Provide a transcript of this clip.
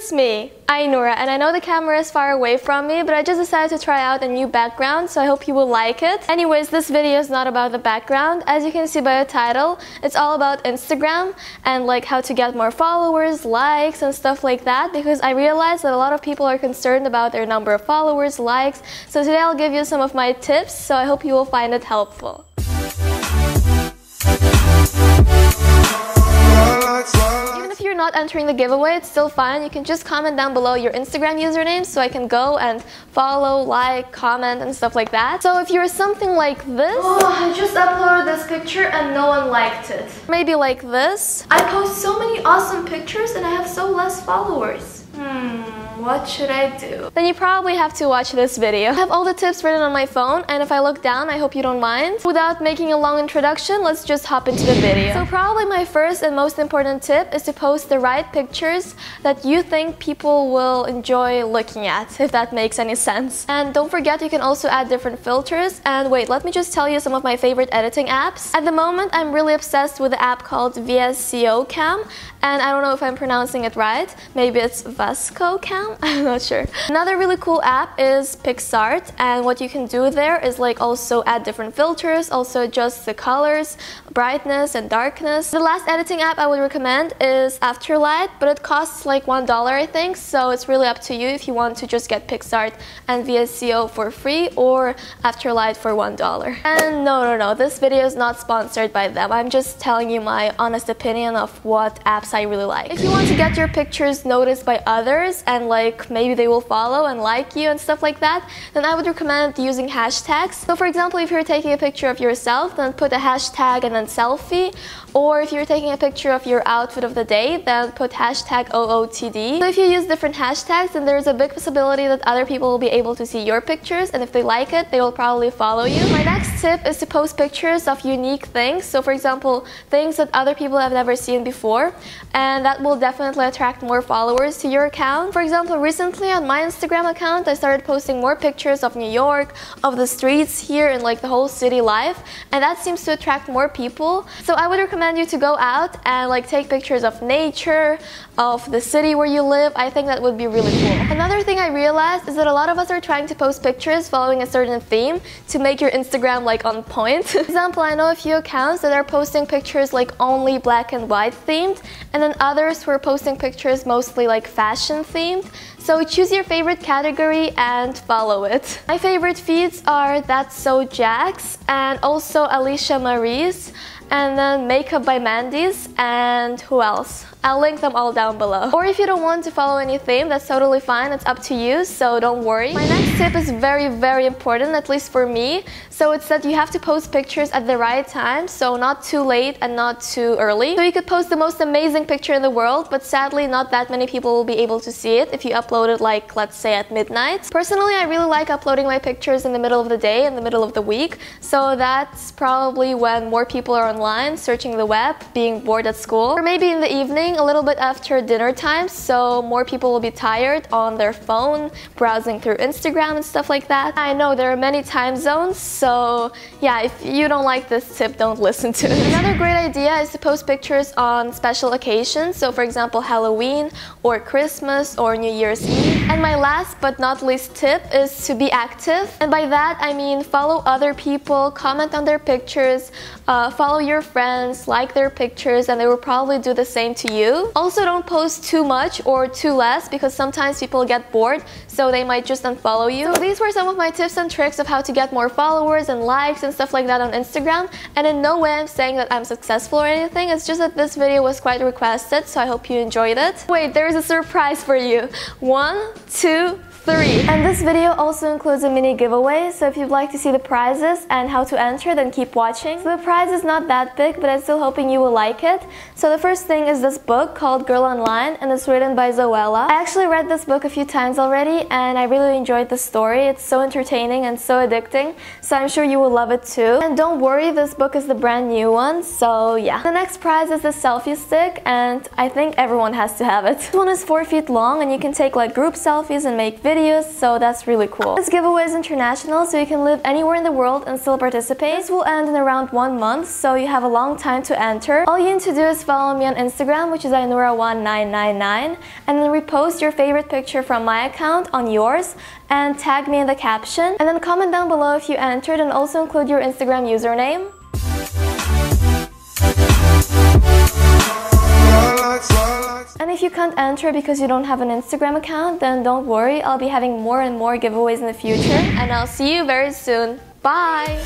it's me, Ainura, and I know the camera is far away from me, but I just decided to try out a new background, so I hope you will like it. Anyways, this video is not about the background. As you can see by the title, it's all about Instagram and like how to get more followers, likes, and stuff like that, because I realized that a lot of people are concerned about their number of followers, likes, so today I'll give you some of my tips, so I hope you will find it helpful. Not entering the giveaway, it's still fine. You can just comment down below your Instagram username so I can go and follow, like, comment, and stuff like that. So if you're something like this, oh, I just uploaded this picture and no one liked it. Maybe like this. I post so many awesome pictures and I have so less followers. What should I do? Then you probably have to watch this video. I have all the tips written on my phone and if I look down, I hope you don't mind. Without making a long introduction, let's just hop into the video. So probably my first and most important tip is to post the right pictures that you think people will enjoy looking at, if that makes any sense. And don't forget you can also add different filters. And wait, let me just tell you some of my favorite editing apps. At the moment, I'm really obsessed with the app called VSCO Cam and I don't know if I'm pronouncing it right. Maybe it's VSCO Cam? I'm not sure. Another really cool app is PicsArt and what you can do there is like also add different filters, also adjust the colors, brightness and darkness. The last editing app I would recommend is Afterlight, but it costs like $1 I think, so it's really up to you if you want to just get PicsArt and VSCO for free or Afterlight for $1. And no, no, no, this video is not sponsored by them. I'm just telling you my honest opinion of what apps I really like. If you want to get your pictures noticed by others and like maybe they will follow and like you and stuff like that, then I would recommend using hashtags. So for example, if you're taking a picture of yourself, then put a hashtag and then selfie. Or if you're taking a picture of your outfit of the day, then put hashtag OOTD. So if you use different hashtags, then there's a big possibility that other people will be able to see your pictures and if they like it, they will probably follow you. My next tip is to post pictures of unique things. So for example, things that other people have never seen before and that will definitely attract more followers to your account. For example, recently on my Instagram account, I started posting more pictures of New York, of the streets here and like the whole city life, and that seems to attract more people. So I would recommend you to go out and like take pictures of nature, of the city where you live. I think that would be really cool. Another thing I realized is that a lot of us are trying to post pictures following a certain theme to make your Instagram like on point. For example, I know a few accounts that are posting pictures like only black and white themed and then others were posting pictures mostly like fashion themed. So choose your favorite category and follow it. My favorite feeds are That's So Jax and also Alicia Marie's and then Makeup by Mandy's and who else? I'll link them all down below. Or if you don't want to follow any theme, that's totally fine. It's up to you, so don't worry. My next tip is very, very important, at least for me. So it's that you have to post pictures at the right time, so not too late and not too early. So you could post the most amazing picture in the world, but sadly not that many people will be able to see it if you upload it like, let's say at midnight. Personally, I really like uploading my pictures in the middle of the day, in the middle of the week. So that's probably when more people are online, searching the web, being bored at school. Or maybe in the evening, a little bit after dinner time, so more people will be tired on their phone, browsing through Instagram and stuff like that. I know there are many time zones, so yeah, if you don't like this tip, don't listen to it. Another great idea is to post pictures on special occasions, so for example Halloween or Christmas or New Year's Eve. And my last but not least tip is to be active, and by that I mean follow other people, comment on their pictures, uh, follow your friends, like their pictures, and they will probably do the same to you. Also don't post too much or too less because sometimes people get bored so they might just unfollow you. So these were some of my tips and tricks of how to get more followers and likes and stuff like that on Instagram and in no way I'm saying that I'm successful or anything, it's just that this video was quite requested so I hope you enjoyed it. Wait, there is a surprise for you. One, two, three. And this video also includes a mini giveaway, so if you'd like to see the prizes and how to enter, then keep watching. So the prize is not that big, but I'm still hoping you will like it. So the first thing is this book called Girl Online, and it's written by Zoella. I actually read this book a few times already, and I really enjoyed the story. It's so entertaining and so addicting, so I'm sure you will love it too. And don't worry, this book is the brand new one, so yeah. The next prize is the selfie stick, and I think everyone has to have it. This one is 4 feet long, and you can take like group selfies and make videos videos, so that's really cool. This giveaway is international, so you can live anywhere in the world and still participate. This will end in around one month, so you have a long time to enter. All you need to do is follow me on Instagram, which is Ainura1999, and then repost your favorite picture from my account on yours, and tag me in the caption, and then comment down below if you entered and also include your Instagram username. If you can't enter because you don't have an Instagram account, then don't worry, I'll be having more and more giveaways in the future. And I'll see you very soon. Bye!